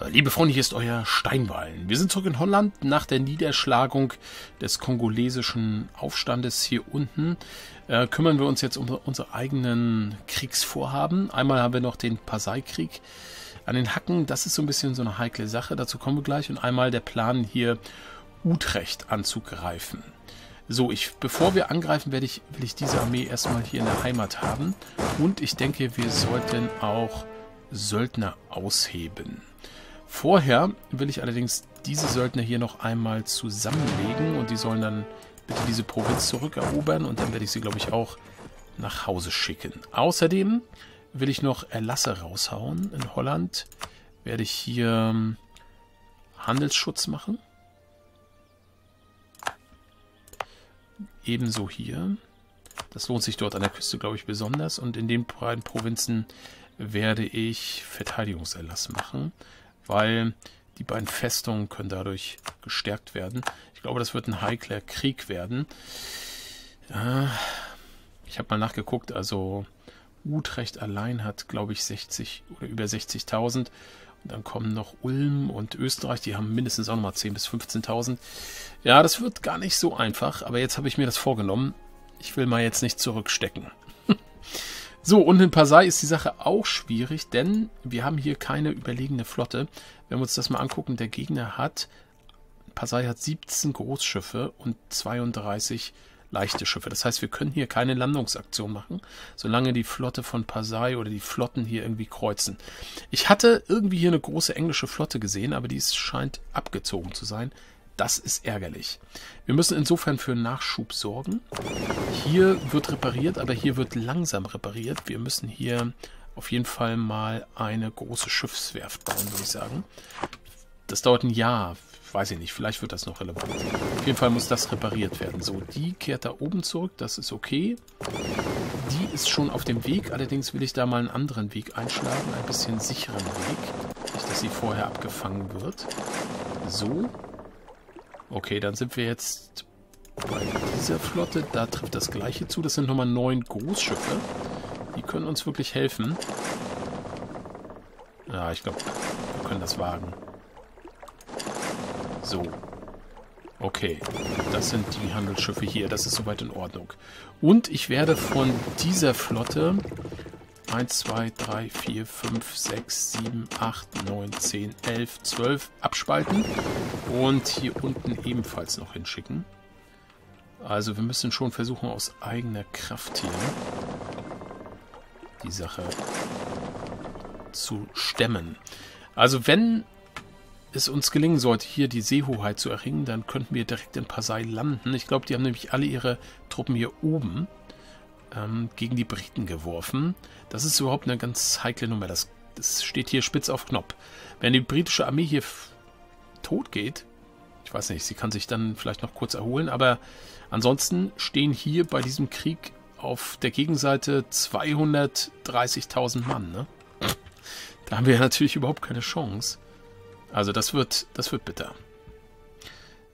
Äh, liebe Freunde, hier ist euer Steinwallen. Wir sind zurück in Holland nach der Niederschlagung des kongolesischen Aufstandes hier unten. Äh, kümmern wir uns jetzt um unsere eigenen Kriegsvorhaben. Einmal haben wir noch den Pasai-Krieg an den Hacken. Das ist so ein bisschen so eine heikle Sache. Dazu kommen wir gleich. Und einmal der Plan hier Utrecht anzugreifen. So, ich, bevor wir angreifen, werde ich, will ich diese Armee erstmal hier in der Heimat haben. Und ich denke, wir sollten auch Söldner ausheben. Vorher will ich allerdings diese Söldner hier noch einmal zusammenlegen und die sollen dann bitte diese Provinz zurückerobern und dann werde ich sie, glaube ich, auch nach Hause schicken. Außerdem will ich noch Erlasse raushauen. In Holland werde ich hier ähm, Handelsschutz machen. Ebenso hier. Das lohnt sich dort an der Küste, glaube ich, besonders. Und in den beiden Provinzen werde ich Verteidigungserlass machen weil die beiden Festungen können dadurch gestärkt werden. Ich glaube, das wird ein heikler Krieg werden. ich habe mal nachgeguckt, also Utrecht allein hat, glaube ich, 60 oder über 60.000. Und dann kommen noch Ulm und Österreich, die haben mindestens auch nochmal 10.000 bis 15.000. Ja, das wird gar nicht so einfach, aber jetzt habe ich mir das vorgenommen. Ich will mal jetzt nicht zurückstecken. So, und in Pasai ist die Sache auch schwierig, denn wir haben hier keine überlegene Flotte. Wenn wir uns das mal angucken, der Gegner hat, Pasai hat 17 Großschiffe und 32 leichte Schiffe. Das heißt, wir können hier keine Landungsaktion machen, solange die Flotte von Pasai oder die Flotten hier irgendwie kreuzen. Ich hatte irgendwie hier eine große englische Flotte gesehen, aber die scheint abgezogen zu sein. Das ist ärgerlich. Wir müssen insofern für Nachschub sorgen. Hier wird repariert, aber hier wird langsam repariert. Wir müssen hier auf jeden Fall mal eine große Schiffswerft bauen, würde ich sagen. Das dauert ein Jahr. Weiß ich nicht, vielleicht wird das noch relevant. Auf jeden Fall muss das repariert werden. So, die kehrt da oben zurück, das ist okay. Die ist schon auf dem Weg, allerdings will ich da mal einen anderen Weg einschlagen, ein bisschen sicheren Weg. Nicht, dass sie vorher abgefangen wird. So, Okay, dann sind wir jetzt bei dieser Flotte. Da trifft das gleiche zu. Das sind nochmal neun Großschiffe. Die können uns wirklich helfen. Ja, ich glaube, wir können das wagen. So. Okay, das sind die Handelsschiffe hier. Das ist soweit in Ordnung. Und ich werde von dieser Flotte 1, 2, 3, 4, 5, 6, 7, 8, 9, 10, 11, 12 abspalten und hier unten ebenfalls noch hinschicken. Also wir müssen schon versuchen, aus eigener Kraft hier die Sache zu stemmen. Also wenn es uns gelingen sollte, hier die Seehoheit zu erringen, dann könnten wir direkt in Pasai landen. Ich glaube, die haben nämlich alle ihre Truppen hier oben ähm, gegen die Briten geworfen. Das ist überhaupt eine ganz heikle Nummer. Das, das steht hier spitz auf Knopf. Wenn die britische Armee hier tot geht, ich weiß nicht, sie kann sich dann vielleicht noch kurz erholen, aber ansonsten stehen hier bei diesem Krieg auf der Gegenseite 230.000 Mann. Ne? Da haben wir natürlich überhaupt keine Chance. Also das wird, das wird bitter.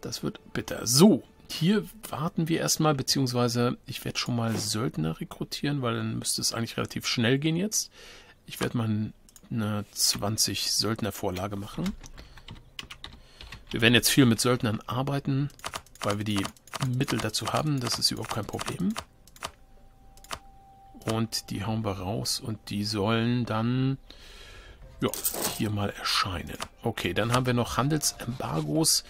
Das wird bitter. So, hier warten wir erstmal, beziehungsweise ich werde schon mal Söldner rekrutieren, weil dann müsste es eigentlich relativ schnell gehen jetzt. Ich werde mal eine 20 Söldner-Vorlage machen. Wir werden jetzt viel mit Söldnern arbeiten, weil wir die Mittel dazu haben. Das ist überhaupt kein Problem. Und die hauen wir raus und die sollen dann ja, hier mal erscheinen. Okay, dann haben wir noch Handelsembargos,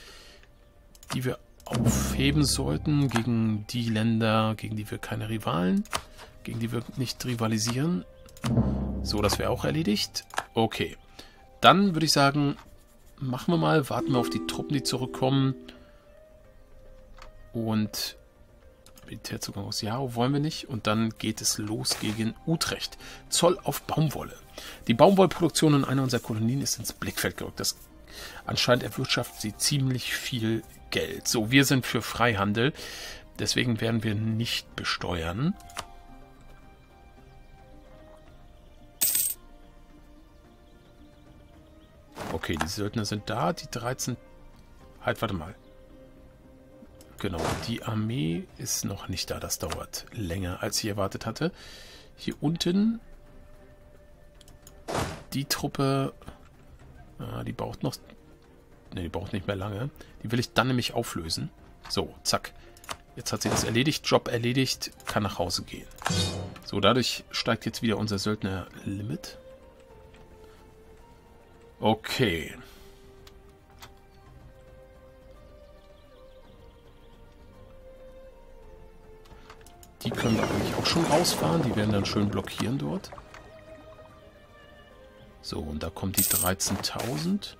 die wir aufheben sollten gegen die Länder, gegen die wir keine Rivalen, gegen die wir nicht rivalisieren. So, das wäre auch erledigt. Okay. Dann würde ich sagen, machen wir mal, warten wir auf die Truppen, die zurückkommen. Und Militärzugang aus Jaro wollen wir nicht. Und dann geht es los gegen Utrecht. Zoll auf Baumwolle. Die Baumwollproduktion in einer unserer Kolonien ist ins Blickfeld gerückt. Das anscheinend erwirtschaftet sie ziemlich viel Geld. So, wir sind für Freihandel. Deswegen werden wir nicht besteuern. Okay, die Söldner sind da. Die 13... Halt, warte mal. Genau, die Armee ist noch nicht da. Das dauert länger, als ich erwartet hatte. Hier unten... Die Truppe Ja, die braucht noch... Ne, die braucht nicht mehr lange. Die will ich dann nämlich auflösen. So, zack. Jetzt hat sie das erledigt, Job erledigt, kann nach Hause gehen. So, dadurch steigt jetzt wieder unser Söldner-Limit. Okay. Die können wir eigentlich auch schon rausfahren. Die werden dann schön blockieren dort. So, und da kommt die 13.000.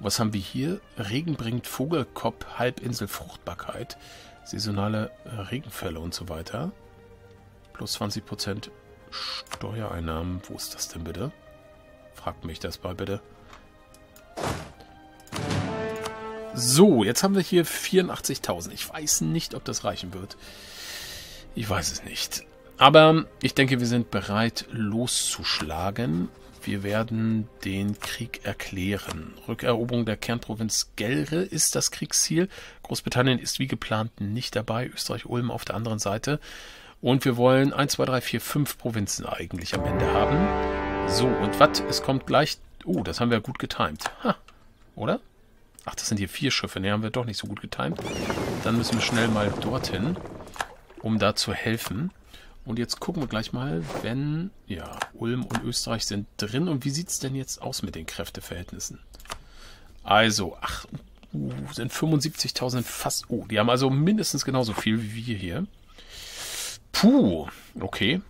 Was haben wir hier? Regen bringt Vogelkopf, Halbinsel Fruchtbarkeit, saisonale Regenfälle und so weiter. Plus 20% Steuereinnahmen. Wo ist das denn bitte? Fragt mich das mal bitte. So, jetzt haben wir hier 84.000. Ich weiß nicht, ob das reichen wird. Ich weiß es nicht. Aber ich denke, wir sind bereit loszuschlagen. Wir werden den Krieg erklären. Rückeroberung der Kernprovinz Gelre ist das Kriegsziel. Großbritannien ist wie geplant nicht dabei. Österreich-Ulm auf der anderen Seite. Und wir wollen 1, 2, 3, 4, 5 Provinzen eigentlich am Ende haben. So, und was? Es kommt gleich... Oh, das haben wir gut getimt. Ha, oder? Ach, das sind hier vier Schiffe. Ne, haben wir doch nicht so gut getimt. Dann müssen wir schnell mal dorthin um da zu helfen. Und jetzt gucken wir gleich mal, wenn, ja, Ulm und Österreich sind drin. Und wie sieht es denn jetzt aus mit den Kräfteverhältnissen? Also, ach, uh, sind 75.000 fast, oh, die haben also mindestens genauso viel wie wir hier. Puh, okay.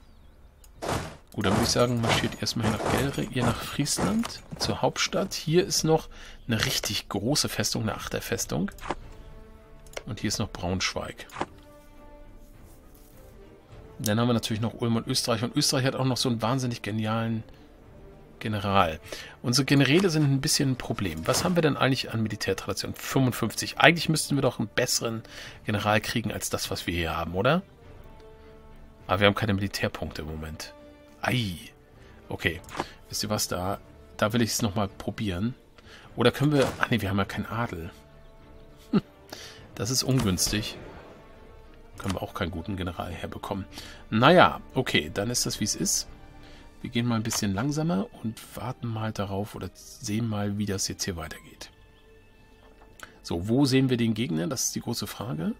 Gut, dann würde ich sagen, marschiert erstmal hier nach Gelre, ihr nach Friesland, zur Hauptstadt. Hier ist noch eine richtig große Festung, eine Achterfestung. Und hier ist noch Braunschweig. Dann haben wir natürlich noch Ulm und Österreich. Und Österreich hat auch noch so einen wahnsinnig genialen General. Unsere Generäle sind ein bisschen ein Problem. Was haben wir denn eigentlich an Militärtradition? 55. Eigentlich müssten wir doch einen besseren General kriegen als das, was wir hier haben, oder? Aber wir haben keine Militärpunkte im Moment. Ei. Okay. Wisst ihr was? Da, da will ich es nochmal probieren. Oder können wir... Ach nee, wir haben ja keinen Adel. Hm. Das ist ungünstig. Können wir auch keinen guten General herbekommen. Naja, okay, dann ist das, wie es ist. Wir gehen mal ein bisschen langsamer und warten mal darauf oder sehen mal, wie das jetzt hier weitergeht. So, wo sehen wir den Gegner? Das ist die große Frage.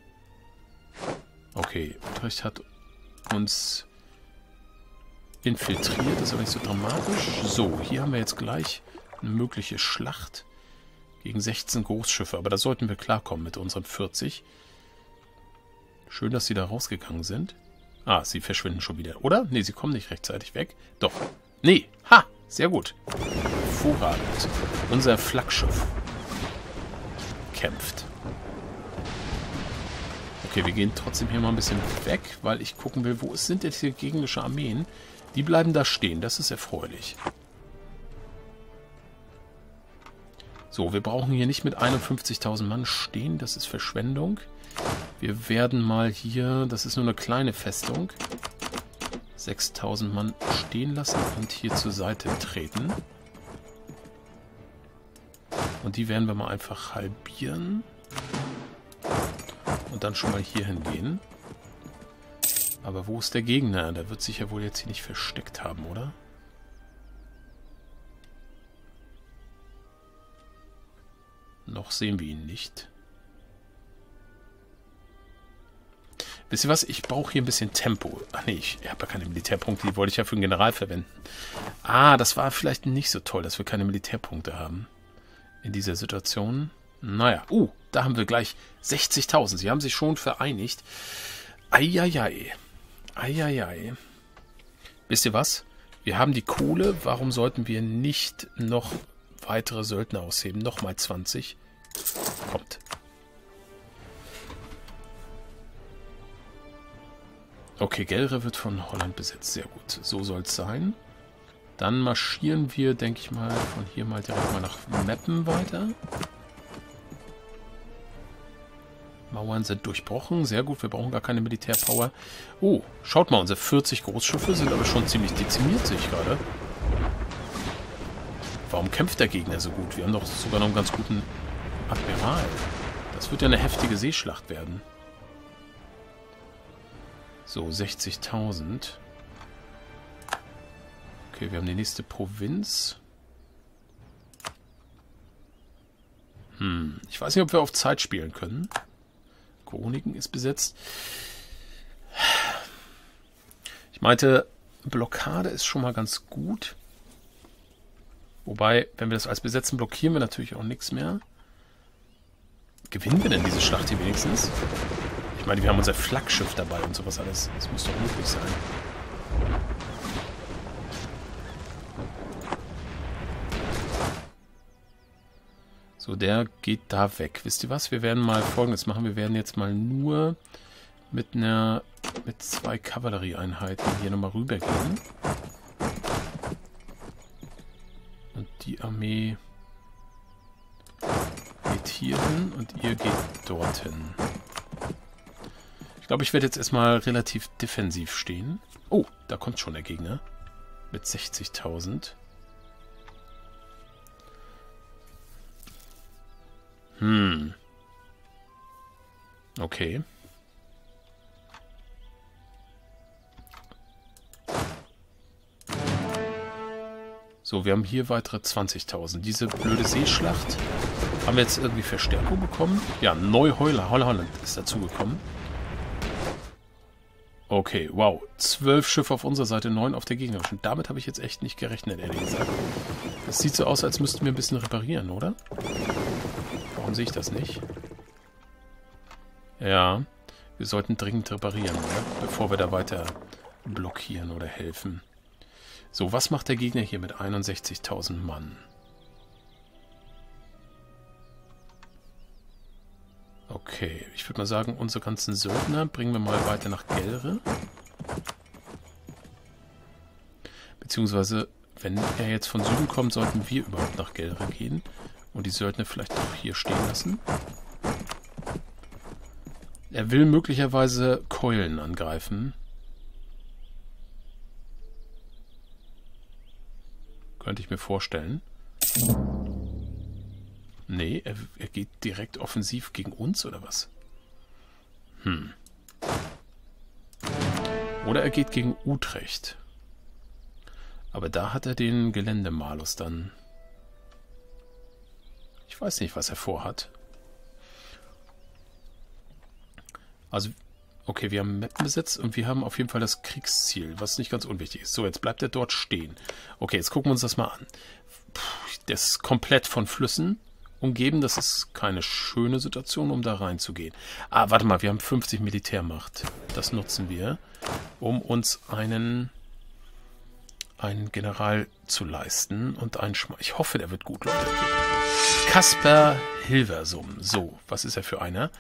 Okay, Utrecht hat uns infiltriert. Das ist aber nicht so dramatisch. So, hier haben wir jetzt gleich eine mögliche Schlacht gegen 16 Großschiffe. Aber da sollten wir klarkommen mit unseren 40. Schön, dass sie da rausgegangen sind. Ah, sie verschwinden schon wieder. Oder? Nee, sie kommen nicht rechtzeitig weg. Doch. Nee. Ha! Sehr gut. Hervorragend. Unser Flaggschiff kämpft. Okay, wir gehen trotzdem hier mal ein bisschen weg, weil ich gucken will, wo sind jetzt hier gegnerische Armeen? Die bleiben da stehen. Das ist erfreulich. So, wir brauchen hier nicht mit 51.000 Mann stehen. Das ist Verschwendung. Wir werden mal hier, das ist nur eine kleine Festung, 6000 Mann stehen lassen und hier zur Seite treten. Und die werden wir mal einfach halbieren. Und dann schon mal hier hingehen. Aber wo ist der Gegner? Der wird sich ja wohl jetzt hier nicht versteckt haben, oder? Noch sehen wir ihn nicht. Wisst ihr was? Ich brauche hier ein bisschen Tempo. Ach nee, ich habe ja keine Militärpunkte. Die wollte ich ja für den General verwenden. Ah, das war vielleicht nicht so toll, dass wir keine Militärpunkte haben. In dieser Situation. Naja, uh, da haben wir gleich 60.000. Sie haben sich schon vereinigt. Eieiei. Eieiei. Wisst ihr was? Wir haben die Kohle. Warum sollten wir nicht noch weitere Söldner ausheben? Nochmal 20. Kommt. Okay, Gelre wird von Holland besetzt. Sehr gut. So soll es sein. Dann marschieren wir, denke ich mal, von hier mal direkt mal nach Meppen weiter. Mauern sind durchbrochen. Sehr gut, wir brauchen gar keine Militärpower. Oh, schaut mal, unsere 40 Großschiffe sind aber schon ziemlich dezimiert, sehe ich gerade. Warum kämpft der Gegner so gut? Wir haben doch sogar noch einen ganz guten Admiral. Das wird ja eine heftige Seeschlacht werden. So, 60.000. Okay, wir haben die nächste Provinz. Hm, ich weiß nicht, ob wir auf Zeit spielen können. Chroniken ist besetzt. Ich meinte, Blockade ist schon mal ganz gut. Wobei, wenn wir das als besetzen, blockieren wir natürlich auch nichts mehr. Gewinnen wir denn diese Schlacht hier wenigstens? Ich meine, wir haben unser Flaggschiff dabei und sowas alles. Das muss doch möglich sein. So, der geht da weg. Wisst ihr was? Wir werden mal folgendes machen. Wir werden jetzt mal nur mit einer mit zwei Kavallerieeinheiten hier nochmal rübergehen. Und die Armee geht hier hin und ihr geht dorthin. Ich glaube, ich werde jetzt erstmal relativ defensiv stehen. Oh, da kommt schon der Gegner. Mit 60.000. Hm. Okay. So, wir haben hier weitere 20.000. Diese blöde Seeschlacht. Haben wir jetzt irgendwie Verstärkung bekommen? Ja, Neuheuler, Holland ist dazugekommen. Okay, wow. Zwölf Schiffe auf unserer Seite, neun auf der gegnerischen. Damit habe ich jetzt echt nicht gerechnet, ehrlich gesagt. Das sieht so aus, als müssten wir ein bisschen reparieren, oder? Warum sehe ich das nicht? Ja, wir sollten dringend reparieren, oder? Bevor wir da weiter blockieren oder helfen. So, was macht der Gegner hier mit 61.000 Mann? Okay, ich würde mal sagen, unsere ganzen Söldner bringen wir mal weiter nach Gelre. Beziehungsweise, wenn er jetzt von Süden kommt, sollten wir überhaupt nach Gelre gehen. Und die Söldner vielleicht auch hier stehen lassen. Er will möglicherweise Keulen angreifen. Könnte ich mir vorstellen. Nee, er, er, geht direkt offensiv gegen uns, oder was? Hm. Oder er geht gegen Utrecht. Aber da hat er den Geländemalus dann ich weiß nicht, was er vorhat. Also, okay, wir haben Mappen besetzt und wir haben auf jeden Fall das Kriegsziel, was nicht ganz unwichtig ist. So, jetzt bleibt er dort stehen. Okay, jetzt gucken wir uns das mal an. Puh, das ist komplett von Flüssen umgeben. Das ist keine schöne Situation, um da reinzugehen. Ah, warte mal, wir haben 50 Militärmacht. Das nutzen wir, um uns einen einen General zu leisten und einen Schma Ich hoffe, der wird gut, Leute. Kasper Hilversum. So, was ist er für einer?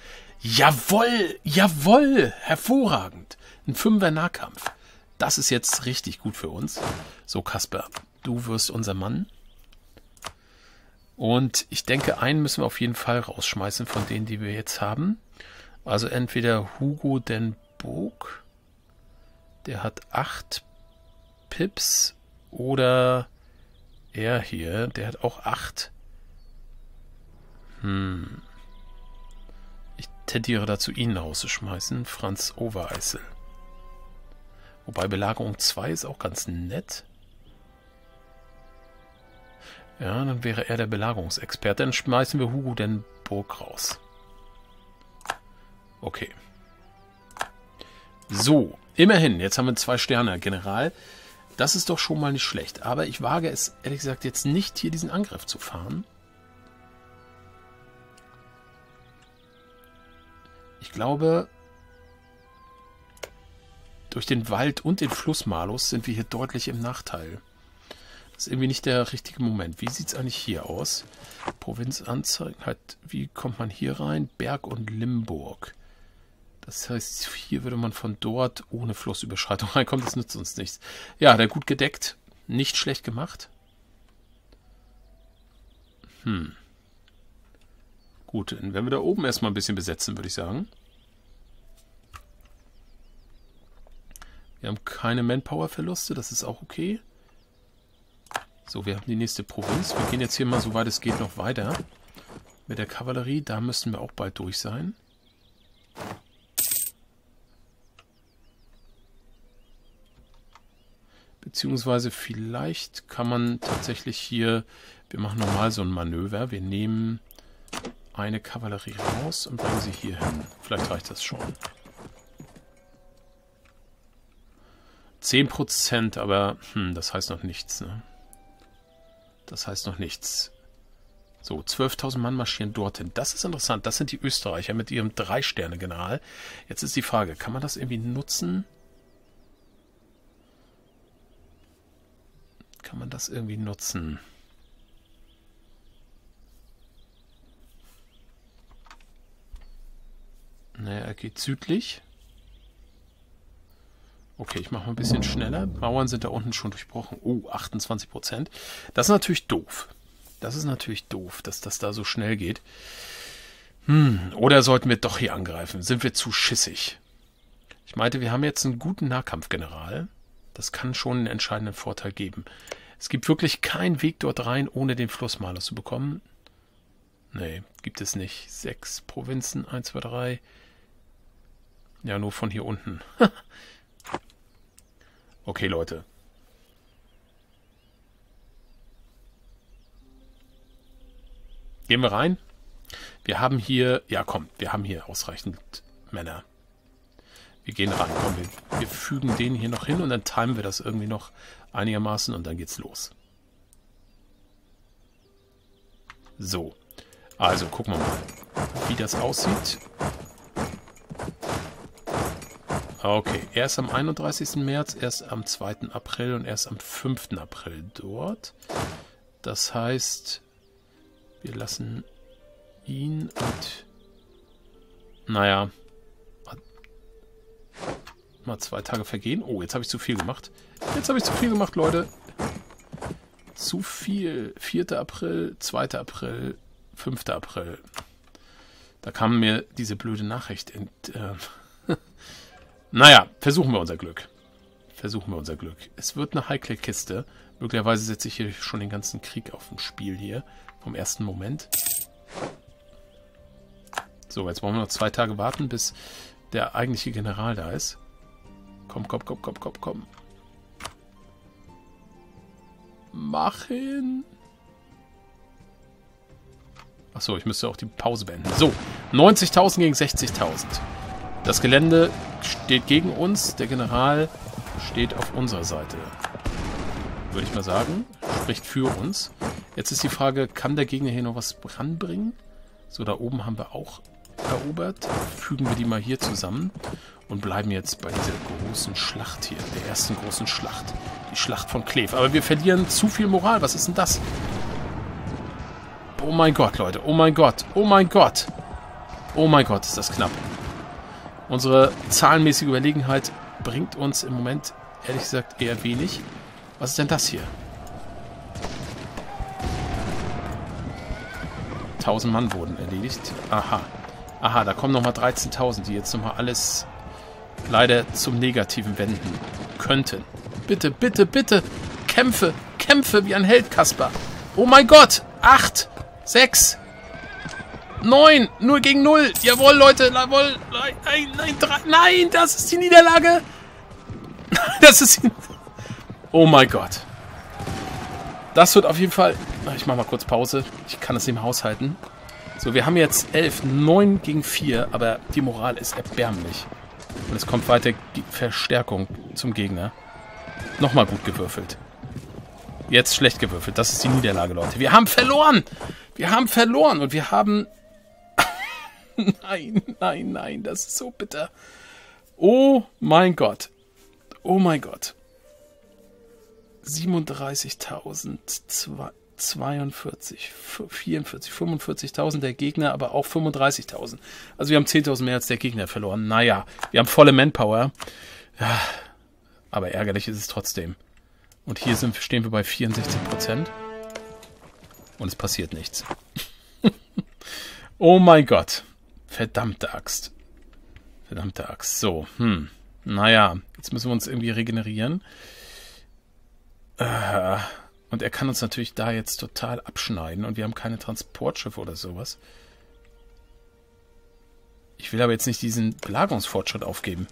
Jawoll, jawoll, hervorragend. Ein Fünfer Nahkampf. Das ist jetzt richtig gut für uns. So, Kasper, du wirst unser Mann. Und ich denke, einen müssen wir auf jeden Fall rausschmeißen von denen, die wir jetzt haben. Also entweder Hugo den Bog. Der hat acht Pips oder er hier, der hat auch 8. Hm. Ich tendiere dazu, ihn rauszuschmeißen. Franz Overeissel. Wobei Belagerung 2 ist auch ganz nett. Ja, dann wäre er der Belagerungsexperte. Dann schmeißen wir Hugo den Burg raus. Okay. So, immerhin. Jetzt haben wir zwei Sterne. General. Das ist doch schon mal nicht schlecht. Aber ich wage es, ehrlich gesagt, jetzt nicht hier diesen Angriff zu fahren. Ich glaube, durch den Wald und den Flussmalus sind wir hier deutlich im Nachteil. Das ist irgendwie nicht der richtige Moment. Wie sieht es eigentlich hier aus? Provinzanzeigen hat, wie kommt man hier rein? Berg und Limburg. Das heißt, hier würde man von dort ohne Flussüberschreitung reinkommen. Das nützt uns nichts. Ja, der gut gedeckt. Nicht schlecht gemacht. Hm. Gut, dann werden wir da oben erstmal ein bisschen besetzen, würde ich sagen. Wir haben keine Manpower-Verluste, das ist auch okay. So, wir haben die nächste Provinz. Wir gehen jetzt hier mal, soweit es geht, noch weiter. Mit der Kavallerie, da müssten wir auch bald durch sein. Beziehungsweise vielleicht kann man tatsächlich hier, wir machen nochmal so ein Manöver. Wir nehmen eine Kavallerie raus und bringen sie hier hin. Vielleicht reicht das schon. 10%, aber hm, das heißt noch nichts. Ne? Das heißt noch nichts. So, 12.000 Mann marschieren dorthin. Das ist interessant. Das sind die Österreicher mit ihrem Drei-Sterne-General. Jetzt ist die Frage, kann man das irgendwie nutzen? Kann man das irgendwie nutzen? Naja, er geht südlich. Okay, ich mache mal ein bisschen schneller. Mauern sind da unten schon durchbrochen. Oh, 28 Prozent. Das ist natürlich doof. Das ist natürlich doof, dass das da so schnell geht. Hm, oder sollten wir doch hier angreifen? Sind wir zu schissig? Ich meinte, wir haben jetzt einen guten Nahkampfgeneral. Das kann schon einen entscheidenden Vorteil geben. Es gibt wirklich keinen Weg dort rein, ohne den Flussmaler zu bekommen. Nee, gibt es nicht. Sechs Provinzen, eins, zwei, drei. Ja, nur von hier unten. okay, Leute. Gehen wir rein. Wir haben hier, ja komm, wir haben hier ausreichend Männer. Wir gehen rein, komm, wir, wir fügen den hier noch hin und dann timen wir das irgendwie noch einigermaßen und dann geht's los. So, also gucken wir mal, wie das aussieht. Okay, erst am 31. März, erst am 2. April und erst am 5. April dort. Das heißt, wir lassen ihn und... Naja. Mal zwei Tage vergehen. Oh, jetzt habe ich zu viel gemacht. Jetzt habe ich zu viel gemacht, Leute. Zu viel. 4. April, 2. April, 5. April. Da kam mir diese blöde Nachricht. Ent, äh, naja, versuchen wir unser Glück. Versuchen wir unser Glück. Es wird eine heikle Kiste. Möglicherweise setze ich hier schon den ganzen Krieg auf dem Spiel hier. Vom ersten Moment. So, jetzt wollen wir noch zwei Tage warten, bis der eigentliche General da ist. Komm, komm, komm, komm, komm, komm. Machen. Achso, ich müsste auch die Pause beenden. So, 90.000 gegen 60.000. Das Gelände steht gegen uns, der General steht auf unserer Seite. Würde ich mal sagen. Spricht für uns. Jetzt ist die Frage, kann der Gegner hier noch was ranbringen? So, da oben haben wir auch erobert. Fügen wir die mal hier zusammen und bleiben jetzt bei dieser großen Schlacht hier. Der ersten großen Schlacht. Die Schlacht von Kleef. Aber wir verlieren zu viel Moral. Was ist denn das? Oh mein Gott, Leute. Oh mein Gott. Oh mein Gott. Oh mein Gott, ist das knapp. Unsere zahlenmäßige Überlegenheit bringt uns im Moment, ehrlich gesagt, eher wenig. Was ist denn das hier? 1000 Mann wurden erledigt. Aha. Aha, da kommen nochmal 13.000, die jetzt nochmal alles leider zum Negativen wenden könnten. Bitte, bitte, bitte. Kämpfe, kämpfe wie ein Held, Kasper. Oh mein Gott. Acht, sechs, 9, 0 gegen 0. Jawohl, Leute, jawohl. Nein, nein, nein, drei, nein, das ist die Niederlage. Das ist die... Oh mein Gott. Das wird auf jeden Fall... Ich mache mal kurz Pause. Ich kann es im Haushalten. So, wir haben jetzt 11, 9 gegen 4, aber die Moral ist erbärmlich. Und es kommt weiter Verstärkung zum Gegner. Nochmal gut gewürfelt. Jetzt schlecht gewürfelt. Das ist die Niederlage, Leute. Wir haben verloren! Wir haben verloren und wir haben nein, nein, nein, das ist so bitter. Oh mein Gott. Oh mein Gott. 37.000, 42, 44, 45.000 der Gegner, aber auch 35.000. Also wir haben 10.000 mehr als der Gegner verloren. Naja, wir haben volle Manpower. Ja, aber ärgerlich ist es trotzdem. Und hier sind, stehen wir bei 64%. Und es passiert nichts. oh mein Gott. Verdammte Axt. Verdammte Axt. So, hm. Naja, jetzt müssen wir uns irgendwie regenerieren. Äh, und er kann uns natürlich da jetzt total abschneiden und wir haben keine Transportschiffe oder sowas. Ich will aber jetzt nicht diesen Belagerungsfortschritt aufgeben.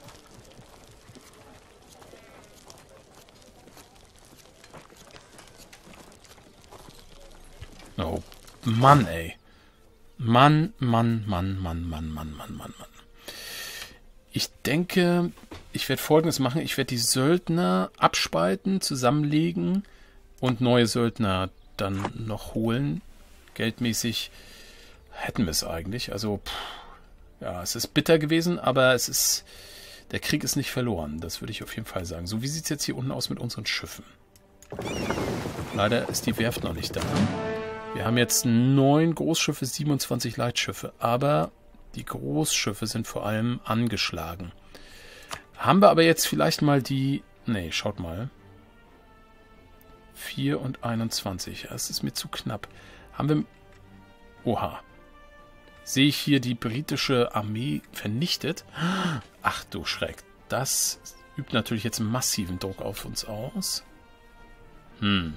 Oh, Mann, ey. Mann, Mann, Mann, Mann, Mann, Mann, Mann, Mann, Mann. Ich denke, ich werde Folgendes machen. Ich werde die Söldner abspalten, zusammenlegen und neue Söldner dann noch holen. Geldmäßig hätten wir es eigentlich. Also, pff, ja, es ist bitter gewesen, aber es ist, der Krieg ist nicht verloren. Das würde ich auf jeden Fall sagen. So, wie sieht es jetzt hier unten aus mit unseren Schiffen? Leider ist die Werft noch nicht da. Wir haben jetzt neun Großschiffe, 27 Leitschiffe, aber die Großschiffe sind vor allem angeschlagen. Haben wir aber jetzt vielleicht mal die... Nee, schaut mal. 4 und 21. Das ist mir zu knapp. Haben wir... Oha. Sehe ich hier die britische Armee vernichtet? Ach du Schreck. Das übt natürlich jetzt massiven Druck auf uns aus. Hm.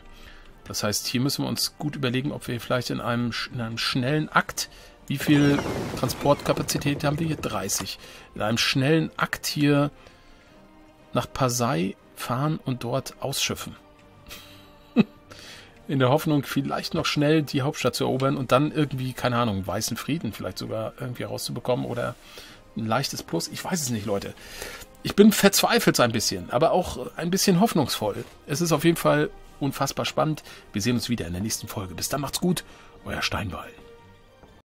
Das heißt, hier müssen wir uns gut überlegen, ob wir vielleicht in einem, in einem schnellen Akt, wie viel Transportkapazität haben wir hier? 30. In einem schnellen Akt hier nach Pasai fahren und dort ausschiffen. in der Hoffnung, vielleicht noch schnell die Hauptstadt zu erobern und dann irgendwie, keine Ahnung, weißen Frieden vielleicht sogar irgendwie rauszubekommen oder ein leichtes Plus. Ich weiß es nicht, Leute. Ich bin verzweifelt ein bisschen, aber auch ein bisschen hoffnungsvoll. Es ist auf jeden Fall unfassbar spannend. Wir sehen uns wieder in der nächsten Folge. Bis dann macht's gut, euer Steinball.